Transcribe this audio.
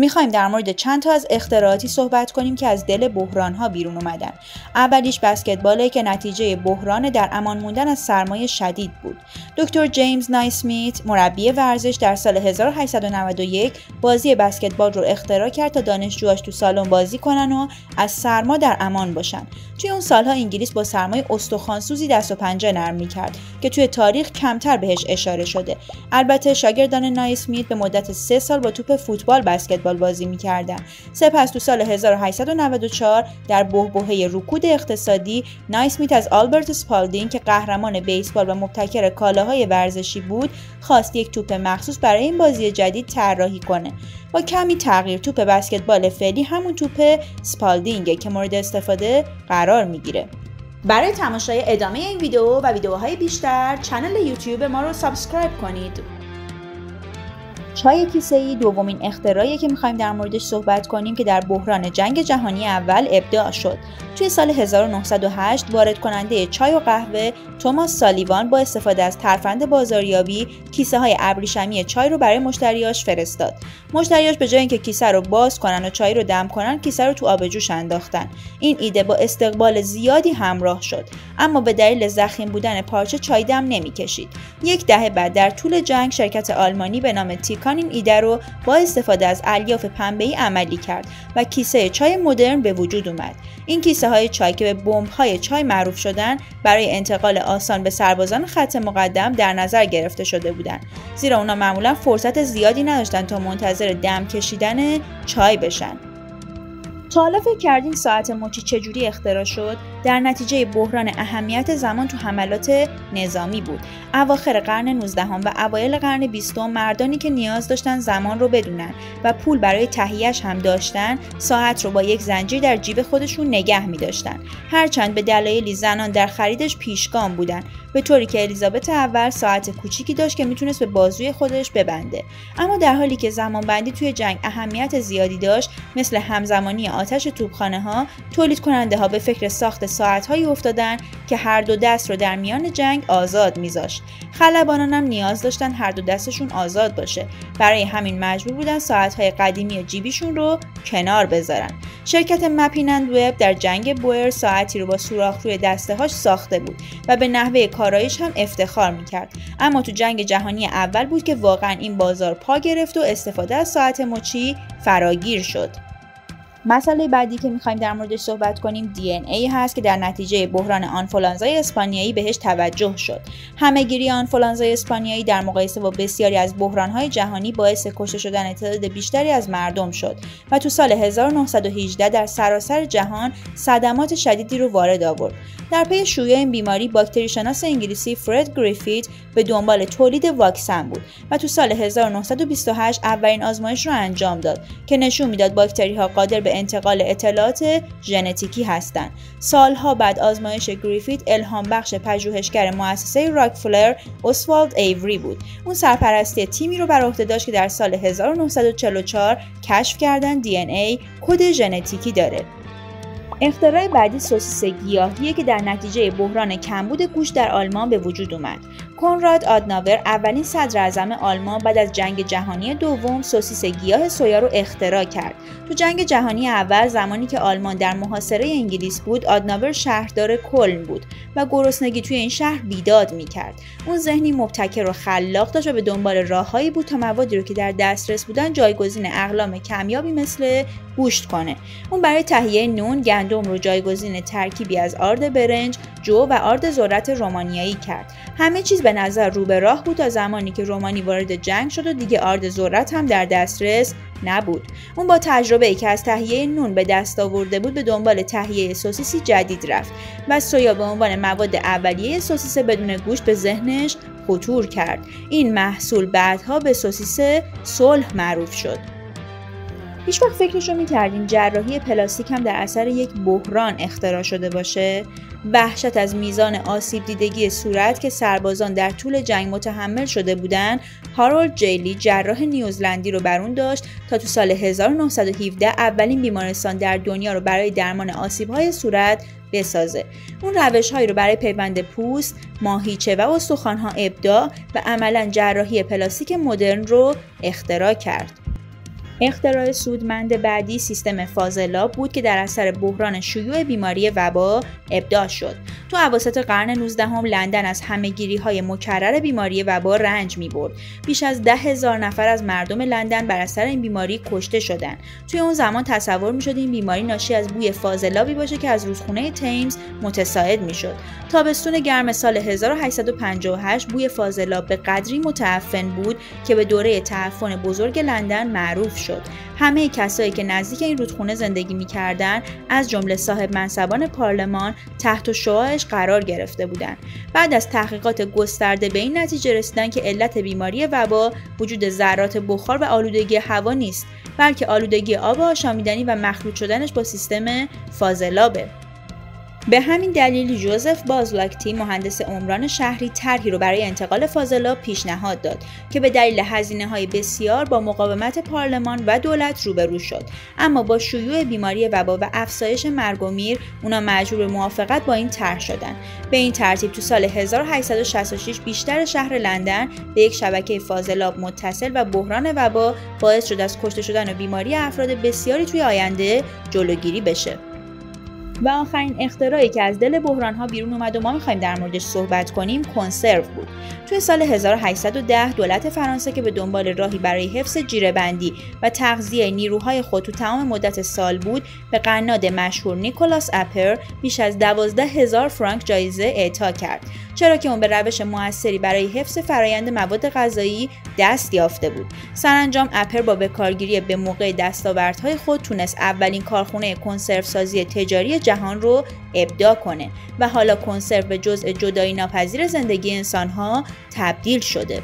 می‌خوایم در مورد چند تا از اختراعاتی صحبت کنیم که از دل بحران ها بیرون اومدن. اولیش بسکتباله که نتیجه بحران در امان موندن از سرمایه شدید بود. دکتر جیمز نایسمیت مربی ورزش در سال 1891 بازی بسکتبال رو اختراع کرد تا دانشجوهاش تو سالن بازی کنن و از سرما در امان باشن. توی اون سالها انگلیس با سرمایه استخوانسوزی دست و پنجه نرم می‌کرد که توی تاریخ کمتر بهش اشاره شده. البته شاگردان نایسمیت به مدت سه سال با توپ فوتبال بسکتبال بازی می‌کردن. سپس تو سال 1894 در بحبوحه رکود اقتصادی نایسمیت از آلبرت سپالدینگ که قهرمان بیسبال و مبتکر کالاهای ورزشی بود خواست یک توپ مخصوص برای این بازی جدید طراحی کنه. با کمی تغییر توپ بسکتبال فعلی همون توپ سپالدینگه که مورد استفاده قرار می‌گیره. برای تماشای ادامه این ویدیو و ویدیوهای بیشتر channel یوتیوب ما رو subscribe کنید. چای کیسه ای دومین اختراعی که می‌خوایم در موردش صحبت کنیم که در بحران جنگ جهانی اول ابداع شد. توی سال 1908 وارد کننده چای و قهوه توماس سالیوان با استفاده از ترفند بازاریابی کیسه های ابریشمی چای رو برای مشتریاش فرستاد. مشتریاش به جای اینکه کیسه رو باز کنن و چای رو دم کنن کیسه رو تو آب جوش انداختن. این ایده با استقبال زیادی همراه شد اما به دلیل زخیم بودن پارچه چای دم نمی‌کشید. یک دهه بعد در طول جنگ شرکت آلمانی به نام تیکان این ایده رو با استفاده از الیاف پنبه‌ای عملی کرد و کیسه چای مدرن به وجود اومد. این کیسه های چای که به بمب های چای معروف شدن برای انتقال آسان به سربازان خط مقدم در نظر گرفته شده بودند زیرا اونا معمولا فرصت زیادی نداشتن تا منتظر دم کشیدن چای بشن تا حالا فکر کردین ساعت مچی چجوری اختراع شد؟ در نتیجه بحران اهمیت زمان تو حملات نظامی بود. اواخر قرن 19 و اوایل قرن 20 مردانی که نیاز داشتن زمان رو بدونن و پول برای تهیهش هم داشتن ساعت رو با یک زنجیر در جیب خودشون نگه می داشتن هرچند به دلایلی زنان در خریدش پیشگام بودن. به طوری که الیزابت اول ساعت کوچیکی داشت که می‌تونست به بازوی خودش ببنده. اما در حالی که زمانبندی توی جنگ اهمیت زیادی داشت مثل همزمانی آتش توپخانه ها تولید کننده ها به فکر ساخت ساعت هایی افتادن که هر دو دست رو در میان جنگ آزاد میذاشت. خلبانان هم نیاز داشتن هر دو دستشون آزاد باشه. برای همین مجبور بودن ساعت های قدیمی جیبیشون رو کنار بذارن. شرکت مپینند وب در جنگ بوئر ساعتی رو با سوراخ روی دسته هاش ساخته بود و به نحوه کارایش هم افتخار می‌کرد. اما تو جنگ جهانی اول بود که واقعا این بازار پا گرفت و استفاده از ساعت مچی فراگیر شد. مسئله بعدی که می‌خوایم در موردش صحبت کنیم ای هست که در نتیجه بحران آنفولانزای اسپانیایی بهش توجه شد. همهگیری آنفولانزای اسپانیایی در مقایسه با بسیاری از بحرانهای جهانی باعث کشته شدن تعداد بیشتری از مردم شد و تو سال 1918 در سراسر جهان صدمات شدیدی رو وارد آورد. در پی شیوع این بیماری باکتری شناس انگلیسی فرد گریفیت به دنبال تولید واکسن بود و تو سال 1928 اولین آزمایش رو انجام داد که نشون می‌داد باکتری ها قادر به انتقال اطلاعات ژنتیکی هستند. سالها بعد آزمایش گریفیت الهام بخش پژوهشگر مؤسسه راکفلر اسوالد ایوری بود. اون سرپرستی تیمی رو بر عهده داشت که در سال 1944 کشف کردن دی ای کد ژنتیکی داره. اختراع بعدی سوسیس گیاهیه که در نتیجه بحران کمبود گوش در آلمان به وجود اومد. کنراد آدناور اولین صدر اعظم آلمان بعد از جنگ جهانی دوم سوسیس گیاه سویا رو اختراع کرد. تو جنگ جهانی اول زمانی که آلمان در محاصره انگلیس بود، آدناور شهردار کلن بود و گرسنگی توی این شهر بیداد می‌کرد. اون ذهنی مبتکر و خلاق داشت و به دنبال راههایی بود تا موادی رو که در دسترس بودن جایگزین اقلام کمیابی مثل گوشت کنه. اون برای تهیه نون گندم رو جایگزین ترکیبی از آرد برنج، جو و آرد ذرت رومانیایی کرد. همه چیز نظر رو به راه بود تا زمانی که رومانی وارد جنگ شد و دیگه آرد ذرت هم در دسترس نبود. اون با تجربه ای که از تهیه نون به دست آورده بود به دنبال تهیه سوسیسی جدید رفت و سویا به عنوان مواد اولیه سوسیس بدون گوشت به ذهنش خطور کرد. این محصول بعدها به سوسیس صلح معروف شد. هیچ وقت فکرشو می‌کردیم جراحی پلاستیک هم در اثر یک بحران اختراع شده باشه وحشت از میزان آسیب دیدگی صورت که سربازان در طول جنگ متحمل شده بودند هارولد جیلی جراح نیوزلندی رو برون داشت تا تو سال 1917 اولین بیمارستان در دنیا رو برای درمان آسیب‌های صورت بسازه اون روش هایی رو برای پیوند پوست، ماهیچه و استخوانها ابداع و عملا جراحی پلاستیک مدرن رو اختراع کرد. اختراع سودمند بعدی سیستم فاضلاب بود که در اثر بحران شیوع بیماری وبا ابداع شد. تو اواسط قرن 19 هم لندن از همهگیری های مکرر بیماری وبا رنج می برد. بیش از ده هزار نفر از مردم لندن بر اثر این بیماری کشته شدند. توی اون زمان تصور می شد این بیماری ناشی از بوی فاضلابی باشه که از رودخونه تیمز متساعد می شد. تابستون گرم سال 1858 بوی فاضلاب به قدری متعفن بود که به دوره تعفن بزرگ لندن معروف شد. همه کسایی که نزدیک این رودخونه زندگی می‌کردند از جمله صاحب منصبان پارلمان تحت شعاعش قرار گرفته بودند. بعد از تحقیقات گسترده به این نتیجه رسیدن که علت بیماری وبا وجود ذرات بخار و آلودگی هوا نیست بلکه آلودگی آب آشامیدنی و مخلوط شدنش با سیستم فاضلابه. به همین دلیل جوزف بازلاکتی مهندس عمران شهری طرحی رو برای انتقال فاضلاب پیشنهاد داد که به دلیل هزینه های بسیار با مقاومت پارلمان و دولت روبرو شد. اما با شیوع بیماری وبا و افزایش مرگ و میر اونا مجبور به موافقت با این طرح شدن. به این ترتیب تو سال 1866 بیشتر شهر لندن به یک شبکه فاضلاب متصل و بحران وبا باعث شد از کشته شدن و بیماری افراد بسیاری توی آینده جلوگیری بشه. و آخرین اختراعی که از دل بحران ها بیرون اومد و ما می‌خوایم در موردش صحبت کنیم کنسرو بود. توی سال 1810 دولت فرانسه که به دنبال راهی برای حفظ جیره بندی و تغذیه نیروهای خود تو تمام مدت سال بود به قناد مشهور نیکولاس اپر بیش از 12 هزار فرانک جایزه اعطا کرد. چرا که اون به روش موثری برای حفظ فرایند مواد غذایی دست یافته بود. سرانجام اپر با بکارگیری به موقع دستاوردهای خود تونست اولین کارخونه کنسرو سازی تجاری جهان رو ابداع کنه و حالا کنسرو به جزء جدایی ناپذیر زندگی انسانها تبدیل شده.